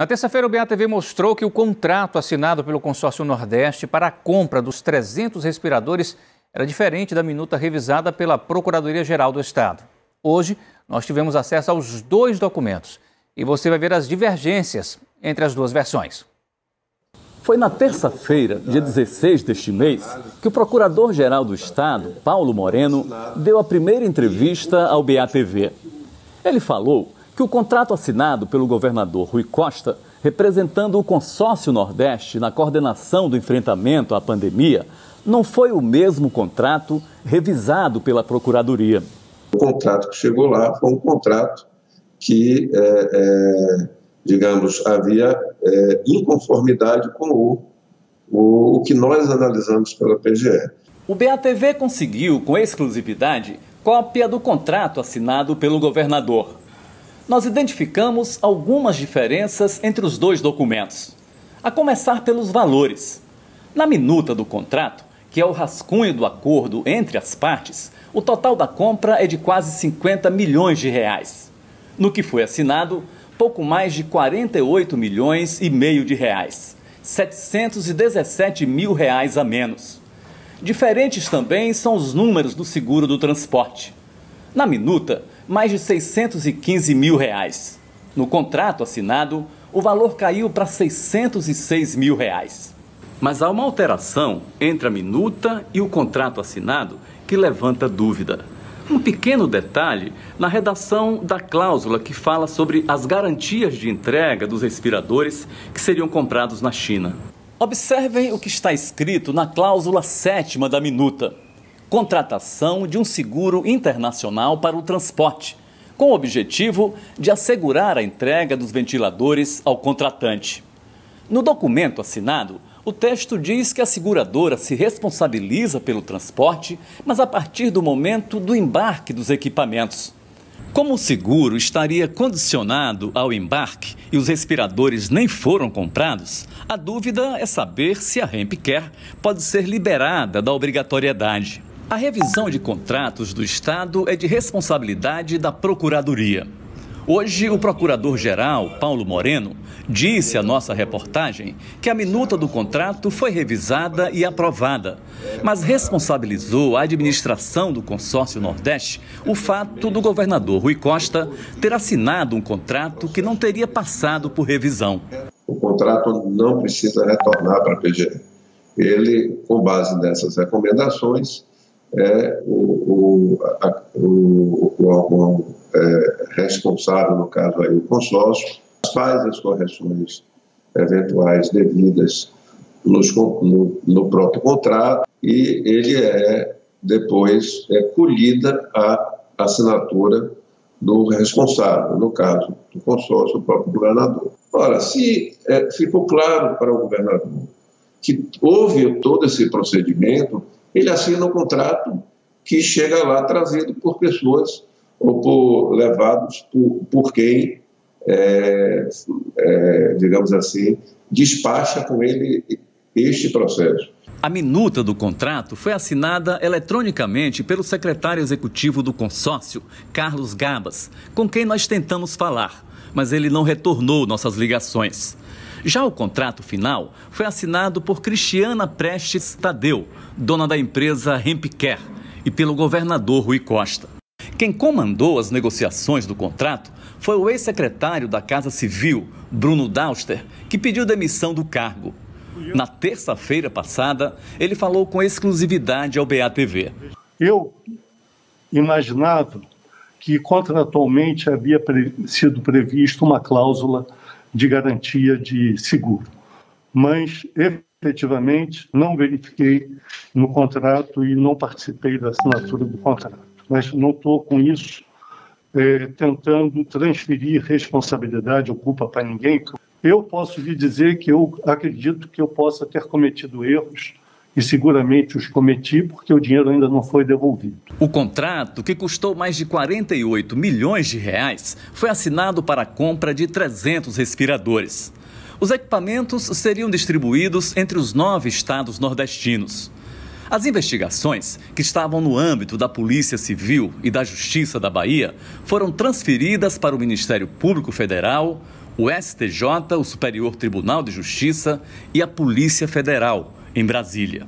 Na terça-feira, o BATV mostrou que o contrato assinado pelo consórcio Nordeste para a compra dos 300 respiradores era diferente da minuta revisada pela Procuradoria-Geral do Estado. Hoje, nós tivemos acesso aos dois documentos e você vai ver as divergências entre as duas versões. Foi na terça-feira, dia 16 deste mês, que o Procurador-Geral do Estado, Paulo Moreno, deu a primeira entrevista ao BATV. Ele falou que o contrato assinado pelo governador Rui Costa, representando o consórcio Nordeste na coordenação do enfrentamento à pandemia, não foi o mesmo contrato revisado pela Procuradoria. O contrato que chegou lá foi um contrato que, é, é, digamos, havia é, inconformidade com o, o, o que nós analisamos pela PGE. O BATV conseguiu, com exclusividade, cópia do contrato assinado pelo governador nós identificamos algumas diferenças entre os dois documentos. A começar pelos valores. Na minuta do contrato, que é o rascunho do acordo entre as partes, o total da compra é de quase 50 milhões de reais. No que foi assinado, pouco mais de 48 milhões e meio de reais. 717 mil reais a menos. Diferentes também são os números do seguro do transporte. Na minuta, mais de 615 mil reais. No contrato assinado, o valor caiu para 606 mil reais. Mas há uma alteração entre a minuta e o contrato assinado que levanta dúvida. Um pequeno detalhe na redação da cláusula que fala sobre as garantias de entrega dos respiradores que seriam comprados na China. Observem o que está escrito na cláusula sétima da minuta contratação de um seguro internacional para o transporte, com o objetivo de assegurar a entrega dos ventiladores ao contratante. No documento assinado, o texto diz que a seguradora se responsabiliza pelo transporte, mas a partir do momento do embarque dos equipamentos. Como o seguro estaria condicionado ao embarque e os respiradores nem foram comprados, a dúvida é saber se a Rempcare pode ser liberada da obrigatoriedade. A revisão de contratos do Estado é de responsabilidade da Procuradoria. Hoje, o Procurador-Geral, Paulo Moreno, disse à nossa reportagem que a minuta do contrato foi revisada e aprovada, mas responsabilizou a administração do consórcio Nordeste o fato do governador Rui Costa ter assinado um contrato que não teria passado por revisão. O contrato não precisa retornar para a PGE. Ele, com base nessas recomendações, é o, o, a, o, o órgão é, responsável, no caso aí o consórcio, faz as correções eventuais devidas nos, no, no, próprio contrato e ele é depois é colhida a assinatura do responsável, no caso do consórcio, o próprio governador. Ora, se é, ficou claro para o governador que houve todo esse procedimento, ele assina um contrato que chega lá trazido por pessoas ou por levados por, por quem, é, é, digamos assim, despacha com ele este processo. A minuta do contrato foi assinada eletronicamente pelo secretário executivo do consórcio, Carlos Gabas, com quem nós tentamos falar, mas ele não retornou nossas ligações. Já o contrato final foi assinado por Cristiana Prestes Tadeu, dona da empresa Rempcare, e pelo governador Rui Costa. Quem comandou as negociações do contrato foi o ex-secretário da Casa Civil, Bruno Dauster, que pediu demissão do cargo. Na terça-feira passada, ele falou com exclusividade ao BATV. Eu imaginava que contratualmente havia sido previsto uma cláusula de garantia de seguro. Mas, efetivamente, não verifiquei no contrato e não participei da assinatura do contrato. Mas não estou com isso é, tentando transferir responsabilidade ou culpa para ninguém. Eu posso lhe dizer que eu acredito que eu possa ter cometido erros e seguramente os cometi porque o dinheiro ainda não foi devolvido. O contrato, que custou mais de 48 milhões de reais, foi assinado para a compra de 300 respiradores. Os equipamentos seriam distribuídos entre os nove estados nordestinos. As investigações, que estavam no âmbito da Polícia Civil e da Justiça da Bahia, foram transferidas para o Ministério Público Federal, o STJ, o Superior Tribunal de Justiça e a Polícia Federal, em Brasília.